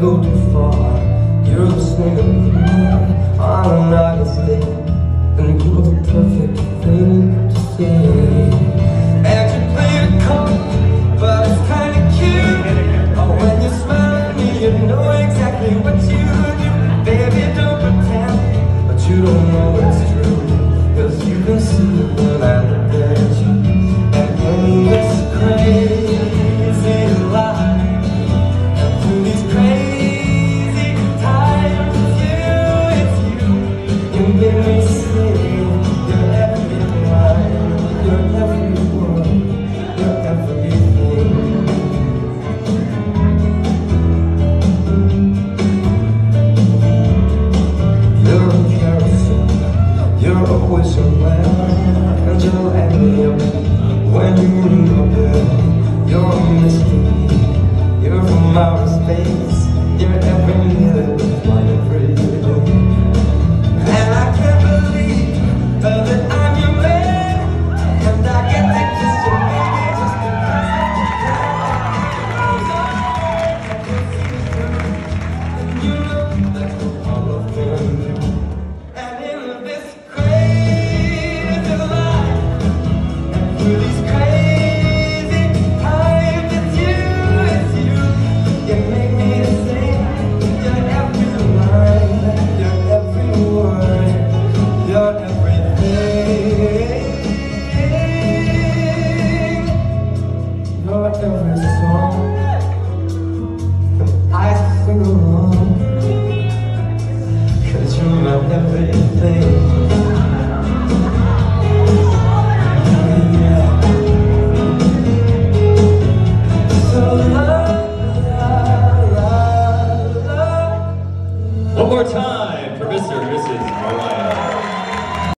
go too far. You're listening to me. Maybe they One more time for Mr. and Mrs. Mariah.